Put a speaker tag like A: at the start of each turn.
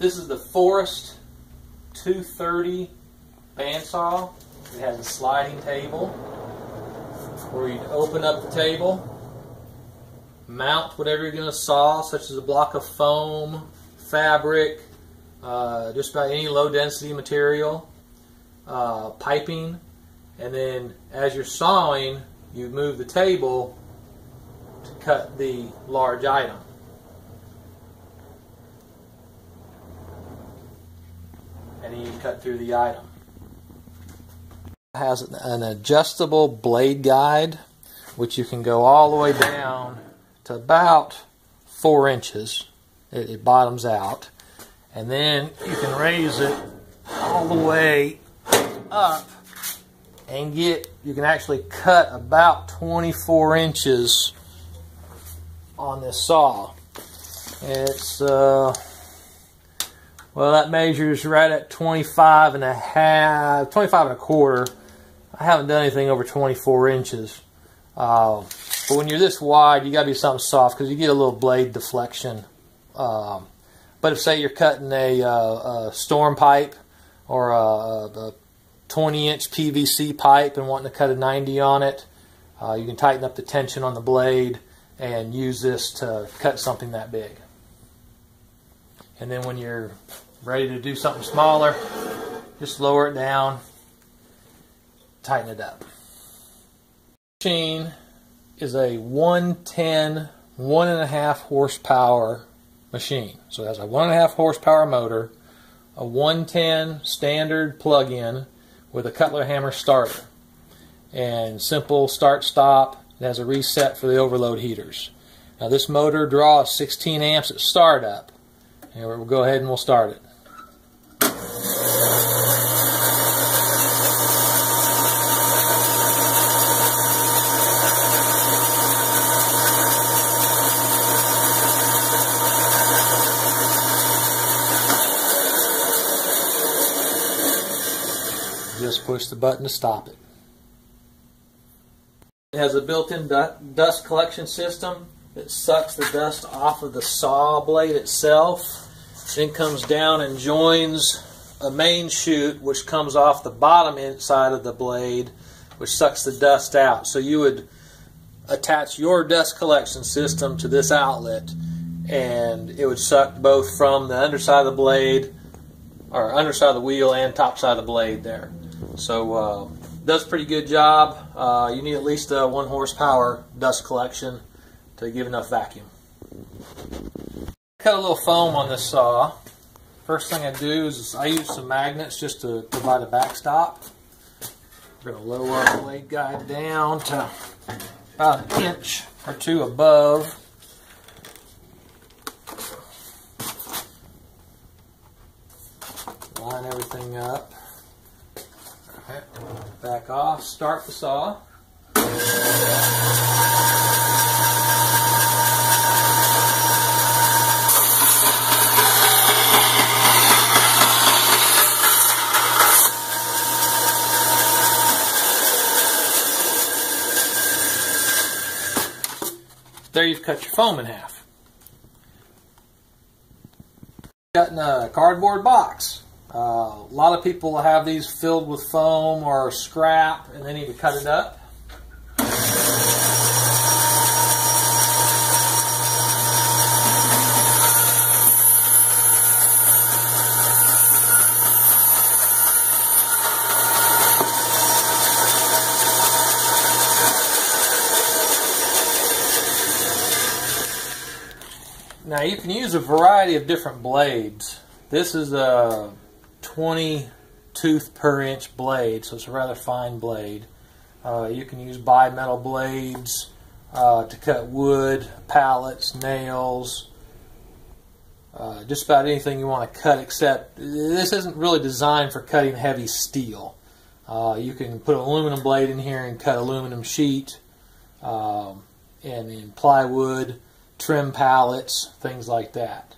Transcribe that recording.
A: This is the Forest 230 bandsaw. It has a sliding table where you open up the table, mount whatever you're going to saw, such as a block of foam, fabric, uh, just about any low density material, uh, piping, and then as you're sawing, you move the table to cut the large item. And cut through the item. It has an adjustable blade guide, which you can go all the way down to about four inches. It, it bottoms out. And then you can raise it all the way up and get, you can actually cut about 24 inches on this saw. It's, uh, well, that measures right at 25 and a half, 25 and a quarter. I haven't done anything over 24 inches. Uh, but when you're this wide, you got to be something soft because you get a little blade deflection. Um, but if, say, you're cutting a, uh, a storm pipe or a, a 20 inch PVC pipe and wanting to cut a 90 on it, uh, you can tighten up the tension on the blade and use this to cut something that big. And then when you're ready to do something smaller, just lower it down, tighten it up. Machine is a 110, one and a half horsepower machine. So it has a one and a half horsepower motor, a 110 standard plug-in with a Cutler hammer starter, and simple start stop. It has a reset for the overload heaters. Now this motor draws 16 amps at startup, and we'll go ahead and we'll start it. Just push the button to stop it. It has a built-in dust collection system that sucks the dust off of the saw blade itself, then comes down and joins a main chute which comes off the bottom inside of the blade, which sucks the dust out. So you would attach your dust collection system to this outlet, and it would suck both from the underside of the blade, or underside of the wheel, and top side of the blade there. So uh, does pretty good job. Uh, you need at least a one horsepower dust collection to give enough vacuum. Cut a little foam on this saw. First thing I do is I use some magnets just to provide a backstop. We're going to lower our blade guide down to about an inch or two above. Line everything up. Back off, start the saw. There you've cut your foam in half. Got in a cardboard box. Uh, a lot of people have these filled with foam or scrap and they need to cut it up. Now you can use a variety of different blades. This is a 20 tooth per inch blade, so it's a rather fine blade. Uh, you can use bimetal blades uh, to cut wood, pallets, nails, uh, just about anything you want to cut except this isn't really designed for cutting heavy steel. Uh, you can put an aluminum blade in here and cut aluminum sheet um, and then plywood, trim pallets, things like that.